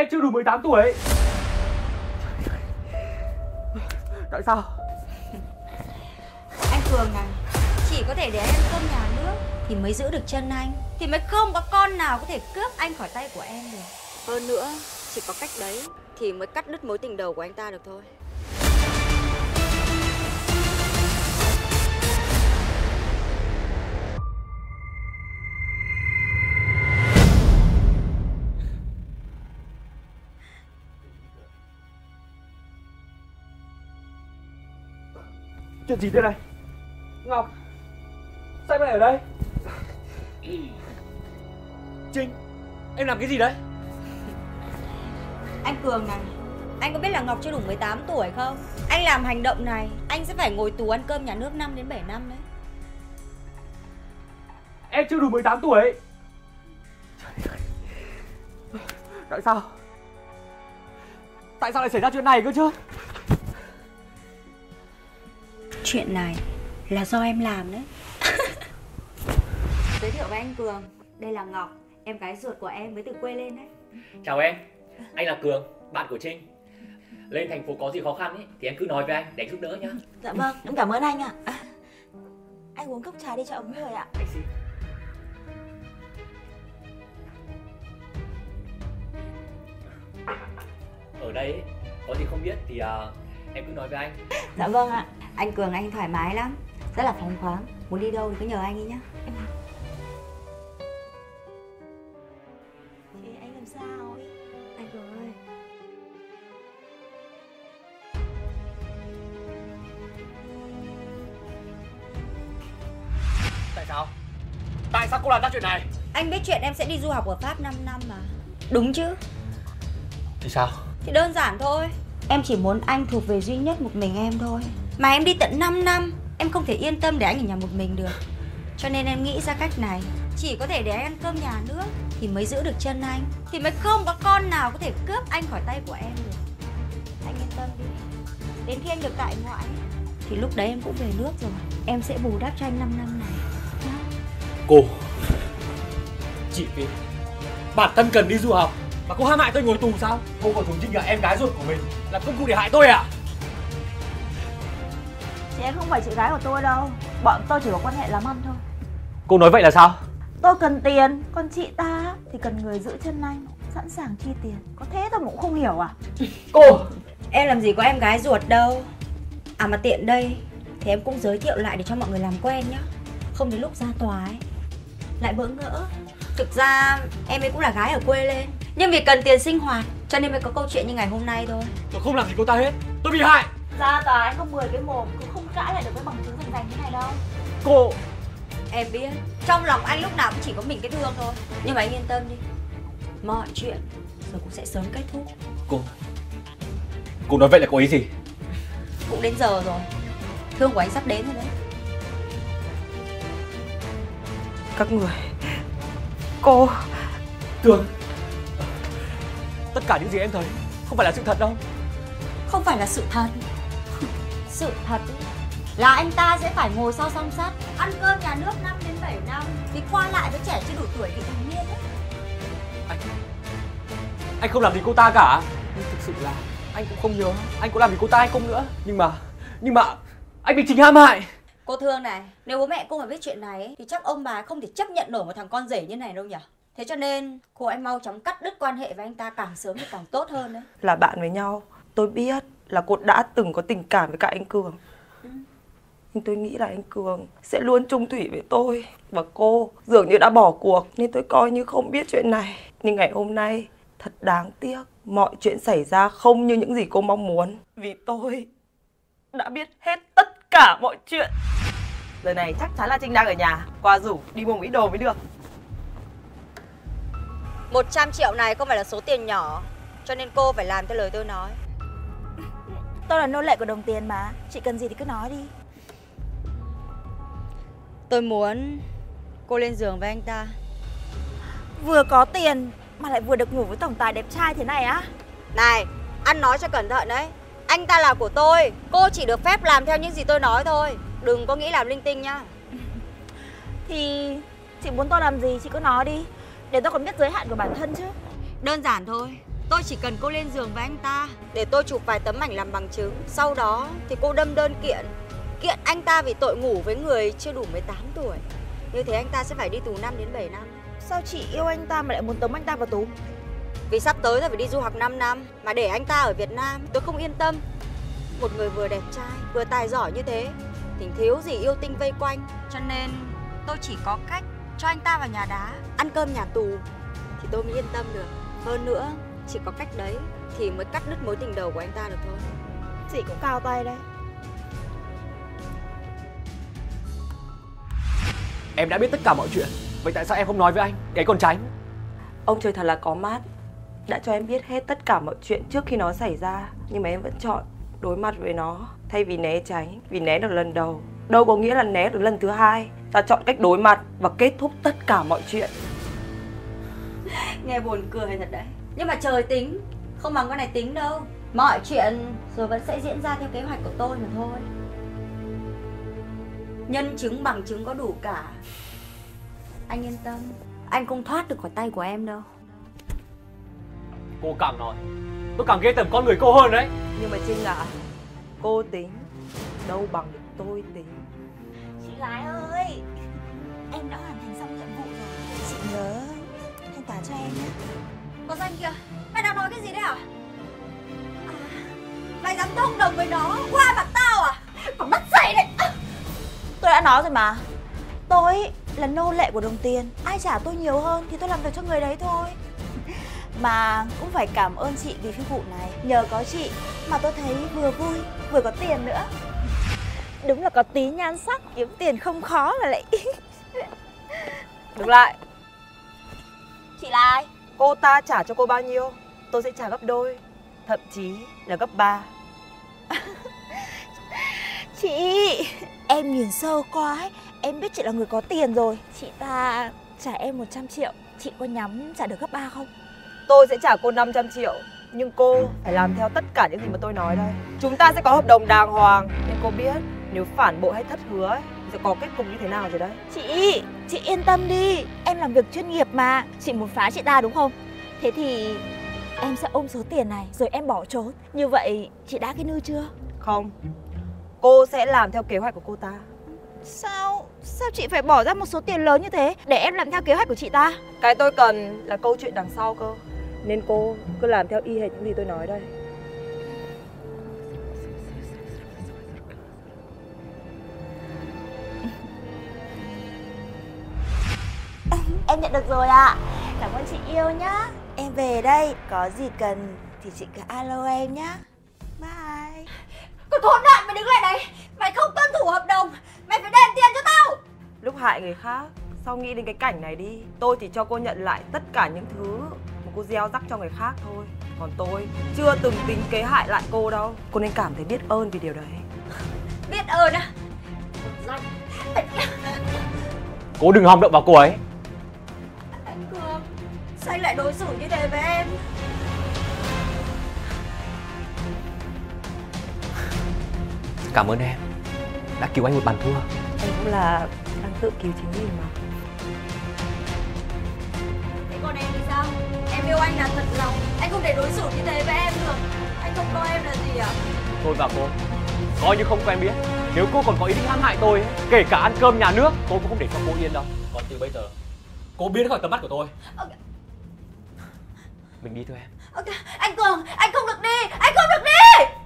Em chưa đủ 18 tuổi. Tại sao? Anh Cường này Chỉ có thể để ăn cơm nhà nước Thì mới giữ được chân anh. Thì mới không có con nào có thể cướp anh khỏi tay của em được. Hơn nữa Chỉ có cách đấy Thì mới cắt đứt mối tình đầu của anh ta được thôi Chuyện gì thế này? Ngọc Sao em lại ở đây? Trinh Em làm cái gì đấy? Anh Cường này Anh có biết là Ngọc chưa đủ 18 tuổi không? Anh làm hành động này Anh sẽ phải ngồi tù ăn cơm nhà nước 5 đến 7 năm đấy. Em chưa đủ 18 tuổi. Tại sao? Tại sao lại xảy ra chuyện này cơ chứ Chuyện này là do em làm đấy. Giới thiệu với anh Cường. Đây là Ngọc Em gái ruột của em mới từ quê lên đấy. Chào em, anh là Cường, bạn của Trinh. Lên thành phố có gì khó khăn ấy, thì em cứ nói với anh để anh giúp đỡ nhá. Dạ vâng, em cảm ơn anh ạ. À, anh uống cốc trà đi cho ấm người ạ. Anh xin. Ở đây ấy, có gì không biết thì à, em cứ nói với anh. Dạ vâng ạ. Anh Cường anh thoải mái lắm. Rất là phóng khoáng. Muốn đi đâu thì cứ nhờ anh ấy nhá. Thì anh làm sao ấy? Anh Cường ơi. Tại sao? Tại sao cô làm ra chuyện này? Anh biết chuyện em sẽ đi du học ở Pháp 5 năm mà. Đúng chứ? Thì sao? Thì đơn giản thôi Em chỉ muốn anh thuộc về duy nhất một mình em thôi. Mà em đi tận 5 năm Em không thể yên tâm để anh ở nhà một mình được. Cho nên em nghĩ ra cách này Chỉ có thể để anh ăn cơm nhà nước Thì mới giữ được chân anh Thì mới không có con nào có thể cướp anh khỏi tay của em được. Anh yên tâm đi. Đến khi anh được tại ngoại Thì lúc đấy em cũng về nước rồi. Em sẽ bù đắp cho anh 5 năm này. Cô Chị vì Bản thân cần đi du học Mà cô hãm hại tôi ngồi tù sao? Cô còn dùng Trinh là em gái ruột của mình. Làm công cụ để hại tôi à? Chị em không phải chị gái của tôi đâu. Bọn tôi chỉ có quan hệ làm ăn thôi. Cô nói vậy là sao? Tôi cần tiền, còn chị ta thì cần người giữ chân anh, sẵn sàng chi tiền. Có thế tôi cũng không hiểu à? Cô! Em làm gì có em gái ruột đâu. À mà tiện đây Thì em cũng giới thiệu lại để cho mọi người làm quen nhá. Không đến lúc ra tòa ấy. Lại bỡ ngỡ. Thực ra em ấy cũng là gái ở quê lên Nhưng vì cần tiền sinh hoạt Cho nên mới có câu chuyện như ngày hôm nay thôi. Tôi không làm gì cô ta hết. Tôi bị hại. Ra tòa anh có 10 cái mồm cũng không cãi lại được cái bằng chứng rành rành thế này đâu. Cô! Em biết Trong lòng anh lúc nào cũng chỉ có mình cái thương thôi. Nhưng mà anh yên tâm đi Mọi chuyện rồi cũng sẽ sớm kết thúc. Cô Cô nói vậy là có ý gì? Cũng đến giờ rồi. Thương của anh sắp đến rồi đấy. Các người Cô! Tường Tất cả những gì em thấy Không phải là sự thật đâu. Không phải là sự thật. Sự thật? Là anh ta sẽ phải ngồi sau song sắt Ăn cơm nhà nước 5 đến 7 năm Thì qua lại với trẻ chưa đủ tuổi vị thành niên ấy. Anh không làm gì cô ta cả. Nhưng thực sự là Anh cũng không nhớ. Anh có làm gì cô ta hay không nữa. Nhưng mà Nhưng mà Anh bị Trình hãm hại. Cô Thương này Nếu bố mẹ cô mà biết chuyện này Thì chắc ông bà không thể chấp nhận nổi một thằng con rể như này đâu nhỉ Thế cho nên cô hãy mau chóng cắt đứt quan hệ với anh ta càng sớm thì càng tốt hơn đấy. Là bạn với nhau. Tôi biết là cô đã từng có tình cảm với cả anh Cường. Nhưng tôi nghĩ là anh Cường sẽ luôn chung thủy với tôi. Và cô dường như đã bỏ cuộc Nên tôi coi như không biết chuyện này. Nhưng ngày hôm nay thật đáng tiếc Mọi chuyện xảy ra không như những gì cô mong muốn. Vì tôi đã biết hết tất cả mọi chuyện. Giờ này chắc chắn là Trinh đang ở nhà. Qua rủ đi mua một ít đồ mới được 100 triệu này không phải là số tiền nhỏ Cho nên cô phải làm theo lời tôi nói Tôi là nô lệ của đồng tiền mà. Chị cần gì thì cứ nói đi. Tôi muốn cô lên giường với anh ta Vừa có tiền mà lại vừa được ngủ với tổng tài đẹp trai thế này á? Này, ăn nói cho cẩn thận đấy Anh ta là của tôi Cô chỉ được phép làm theo những gì tôi nói thôi Đừng có nghĩ làm linh tinh nhá Thì chị muốn tôi làm gì chị cứ nói đi Để tôi còn biết giới hạn của bản thân chứ. Đơn giản thôi. Tôi chỉ cần cô lên giường với anh ta. Để tôi chụp vài tấm ảnh làm bằng chứng. Sau đó thì cô đâm đơn kiện. Kiện anh ta vì tội ngủ với người chưa đủ 18 tuổi. Như thế anh ta sẽ phải đi tù 5 đến 7 năm. Sao chị yêu anh ta mà lại muốn tống anh ta vào tù? Vì sắp tới là phải đi du học 5 năm Mà để anh ta ở Việt Nam tôi không yên tâm. Một người vừa đẹp trai vừa tài giỏi như thế Thì thiếu gì yêu tinh vây quanh. Cho nên tôi chỉ có cách cho anh ta vào nhà đá. Ăn cơm nhà tù Thì tôi mới yên tâm được. Hơn nữa chỉ có cách đấy Thì mới cắt đứt mối tình đầu của anh ta được thôi. Chị cũng cao tay đấy. Em đã biết tất cả mọi chuyện. Vậy tại sao em không nói với anh? Cái còn tránh Ông trời thật là có mát. Đã cho em biết hết tất cả mọi chuyện trước khi nó xảy ra Nhưng mà em vẫn chọn đối mặt với nó. Thay vì né tránh Vì né được lần đầu. Đâu có nghĩa là né được lần thứ hai Ta chọn cách đối mặt và kết thúc tất cả mọi chuyện. Nghe buồn cười thật đấy. Nhưng mà trời tính Không bằng con này tính đâu. Mọi chuyện rồi vẫn sẽ diễn ra theo kế hoạch của tôi mà thôi. Nhân chứng bằng chứng có đủ cả. Anh yên tâm Anh không thoát được khỏi tay của em đâu. Cô càng nói Tôi càng ghê tởm con người cô hơn đấy. Nhưng mà Trinh ạ Cô tính Đâu bằng được tôi tính gái ơi. Em đã hoàn thành xong nhiệm vụ rồi. Chị nhớ thanh toán cho em nhé. Có danh kìa. Mày đang nói cái gì đấy à, à Mày dám thông đồng với nó Qua mặt tao à? Còn mất dậy đấy à. Tôi đã nói rồi mà. Tôi là nô lệ của đồng tiền. Ai trả tôi nhiều hơn thì tôi làm việc cho người đấy thôi. Mà cũng phải cảm ơn chị vì phi vụ này. Nhờ có chị mà tôi thấy vừa vui vừa có tiền nữa Đúng là có tí nhan sắc kiếm tiền không khó mà lại Được lại Chị là ai? Cô ta trả cho cô bao nhiêu Tôi sẽ trả gấp đôi Thậm chí là gấp ba Chị Em nhìn sơ quá ấy. Em biết chị là người có tiền rồi Chị ta trả em 100 triệu Chị có nhắm trả được gấp 3 không? Tôi sẽ trả cô 500 triệu Nhưng cô phải làm theo tất cả những gì mà tôi nói đây Chúng ta sẽ có hợp đồng đàng hoàng Nhưng cô biết nếu phản bội hay thất hứa ấy, Sẽ có kết cục như thế nào rồi đấy? Chị, chị yên tâm đi. Em làm việc chuyên nghiệp mà. Chị muốn phá chị ta đúng không? Thế thì em sẽ ôm số tiền này rồi em bỏ trốn. Như vậy chị đã cái nư chưa? Không. Cô sẽ làm theo kế hoạch của cô ta. Sao, sao chị phải bỏ ra một số tiền lớn như thế Để em làm theo kế hoạch của chị ta? Cái tôi cần là câu chuyện đằng sau cơ. Nên cô cứ làm theo y hệt những gì tôi nói đây Em nhận được rồi ạ. Cảm ơn chị yêu nhá. Em về đây, có gì cần thì chị cứ alo em nhá. Bye. Còn thốn nạn mày đứng lại đây. Mày không tuân thủ hợp đồng Mày phải đền tiền cho tao. Lúc hại người khác Sau nghĩ đến cái cảnh này đi? Tôi chỉ cho cô nhận lại tất cả những thứ Mà cô gieo rắc cho người khác thôi. Còn tôi chưa từng tính kế hại lại cô đâu. Cô nên cảm thấy biết ơn vì điều đấy. Biết ơn á. Danh Cô đừng hòng động vào cô ấy Sao anh lại đối xử như thế với em? Cảm ơn em. Đã cứu anh một bàn thua. Em cũng là đang tự cứu chính mình mà. Thế còn em thì sao? Em yêu anh là thật lòng. Anh không thể đối xử như thế với em được. Anh không coi em là gì à? Thôi vào cô Coi như không quen biết. Nếu cô còn có ý định hãm hại tôi Kể cả ăn cơm nhà nước Tôi cũng không để cho cô yên đâu. Còn từ bây giờ Cô biến khỏi tầm mắt của tôi. Ok mình đi thôi em. Ok, anh cường, anh không được đi, anh không được đi!